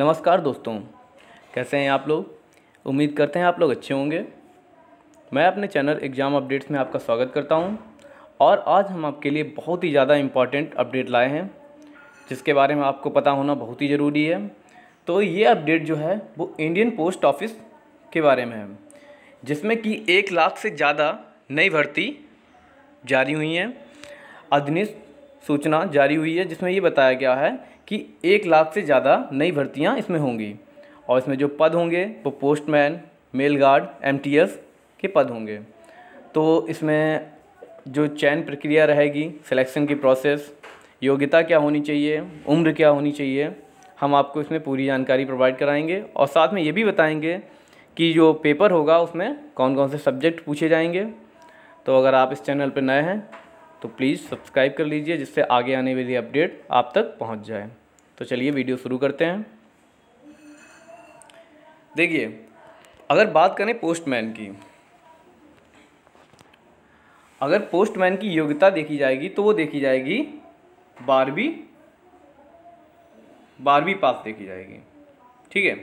नमस्कार दोस्तों, कैसे हैं आप लोग? उम्मीद करते हैं आप लोग अच्छे होंगे। मैं अपने चैनल एग्ज़ाम अपडेट्स में आपका स्वागत करता हूँ और आज हम आपके लिए बहुत ही ज़्यादा इंपॉर्टेंट अपडेट लाए हैं, जिसके बारे में आपको पता होना बहुत ही ज़रूरी है। तो ये अपडेट जो है, वो इंडियन पोस्ट ऑफ़िस के बारे में है, जिसमें कि एक लाख से ज़्यादा नई भर्ती जारी हुई हैं। अधिनिश सूचना जारी हुई है, जिसमें ये बताया गया है कि एक लाख से ज़्यादा नई भर्तियाँ इसमें होंगी। और इसमें जो पद होंगे, वो पोस्टमैन, मेल गार्ड एम के पद होंगे। तो इसमें जो चयन प्रक्रिया रहेगी, सिलेक्शन की प्रोसेस, योग्यता क्या होनी चाहिए, उम्र क्या होनी चाहिए, हम आपको इसमें पूरी जानकारी प्रोवाइड कराएँगे। और साथ में ये भी बताएँगे कि जो पेपर होगा, उसमें कौन कौन से सब्जेक्ट पूछे जाएँगे। तो अगर आप इस चैनल पर नए हैं तो प्लीज़ सब्सक्राइब कर लीजिए जिससे आगे आने वाली अपडेट आप तक पहुँच जाए। तो चलिए वीडियो शुरू करते हैं। देखिए, अगर बात करें पोस्टमैन की, अगर पोस्टमैन की योग्यता देखी जाएगी तो वो देखी जाएगी बारहवीं बारहवीं पास देखी जाएगी। ठीक है?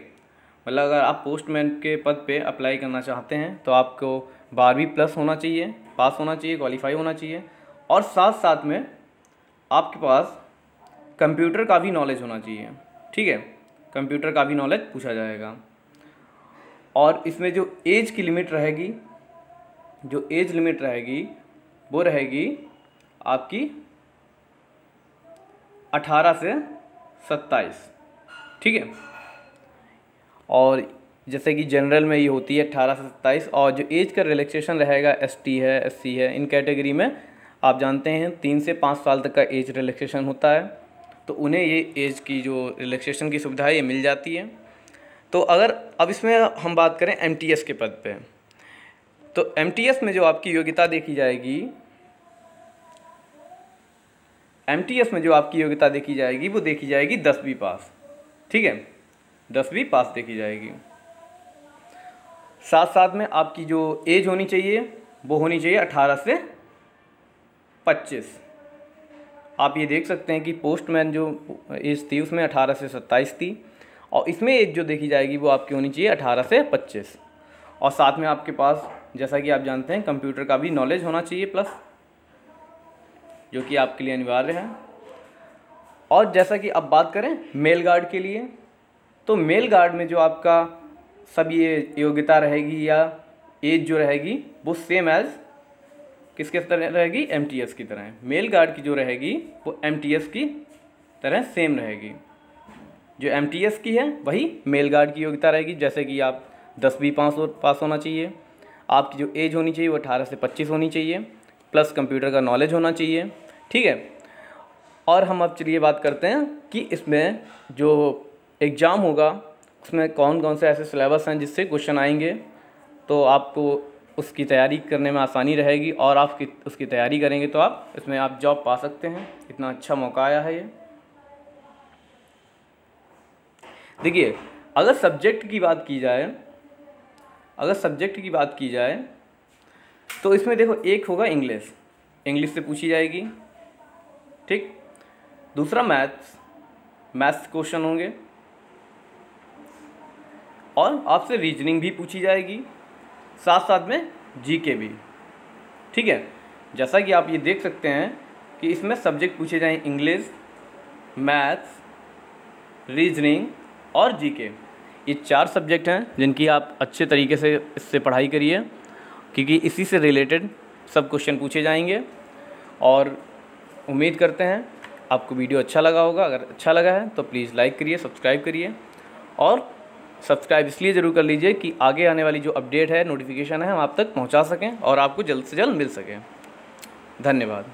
मतलब अगर आप पोस्टमैन के पद पे अप्लाई करना चाहते हैं तो आपको बारहवीं प्लस होना चाहिए पास होना चाहिए क्वालिफाई होना चाहिए। और साथ साथ में आपके पास कंप्यूटर का भी नॉलेज होना चाहिए। ठीक है? कंप्यूटर का भी नॉलेज पूछा जाएगा। और इसमें जो एज की लिमिट रहेगी, जो एज लिमिट रहेगी, वो रहेगी आपकी अठारह से सत्ताईस। ठीक है? और जैसे कि जनरल में ये होती है अट्ठारह से सत्ताईस और जो एज का रिलैक्सेशन रहेगा एस टी है एस सी है, इन कैटेगरी में आप जानते हैं, तीन से पाँच साल तक का एज रिलैक्सेशन होता है तो उन्हें ये एज की जो रिलैक्सेशन की सुविधा है, ये मिल जाती है। तो अगर, अब इसमें हम बात करें एमटीएस के पद पे। तो एमटीएस में जो आपकी योग्यता देखी जाएगी एमटीएस में जो आपकी योग्यता देखी जाएगी, वो देखी जाएगी दसवीं पास। ठीक है? दसवीं पास देखी जाएगी। साथ साथ में आपकी जो एज होनी चाहिए, वो होनी चाहिए अठारह से पच्चीस। आप ये देख सकते हैं कि पोस्टमैन जो एज थी, उसमें अठारह से सत्ताईस थी और इसमें एज जो देखी जाएगी, वो आपकी होनी चाहिए अठारह से पच्चीस। और साथ में आपके पास, जैसा कि आप जानते हैं, कंप्यूटर का भी नॉलेज होना चाहिए प्लस जो कि आपके लिए अनिवार्य है। और जैसा कि अब बात करें मेल गार्ड के लिए तो मेल गार्ड में जो आपका सब ये योग्यता रहेगी या एज जो रहेगी, वो सेम एज़ किसके तरह रहेगी? एमटीएस की तरह मेल गार्ड की जो रहेगी, वो एमटीएस की तरह सेम रहेगी। जो एमटीएस की है, वही मेल गार्ड की योग्यता रहेगी। जैसे कि आप दसवीं पास हो, पास होना चाहिए। आपकी जो एज होनी चाहिए, वो अठारह से पच्चीस होनी चाहिए। प्लस कंप्यूटर का नॉलेज होना चाहिए। ठीक है? और हम अब चलिए बात करते हैं कि इसमें जो एग्ज़ाम होगा, उसमें कौन कौन से ऐसे सिलेबस हैं जिससे क्वेश्चन आएँगे। तो आपको उसकी तैयारी करने में आसानी रहेगी और आप उसकी तैयारी करेंगे तो आप, इसमें आप जॉब पा सकते हैं। इतना अच्छा मौका आया है ये। देखिए, अगर सब्जेक्ट की बात की जाए, अगर सब्जेक्ट की बात की जाए तो इसमें देखो, एक होगा इंग्लिश इंग्लिश से पूछी जाएगी। ठीक? दूसरा मैथ्स मैथ्स क्वेश्चन होंगे। और आपसे रीजनिंग भी पूछी जाएगी। साथ साथ में जी के भी। ठीक है? जैसा कि आप ये देख सकते हैं कि इसमें सब्जेक्ट पूछे जाएँ इंग्लिश मैथ्स रीजनिंग और जी के ये चार सब्जेक्ट हैं जिनकी आप अच्छे तरीके से इससे पढ़ाई करिए, क्योंकि इसी से रिलेटेड सब क्वेश्चन पूछे जाएँगे। और उम्मीद करते हैं आपको वीडियो अच्छा लगा होगा। अगर अच्छा लगा है तो प्लीज़ लाइक करिए सब्सक्राइब करिए और सब्सक्राइब इसलिए ज़रूर कर लीजिए कि आगे आने वाली जो अपडेट है नोटिफिकेशन है, हम आप तक पहुँचा सकें और आपको जल्द से जल्द मिल सकें। धन्यवाद।